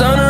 sunrise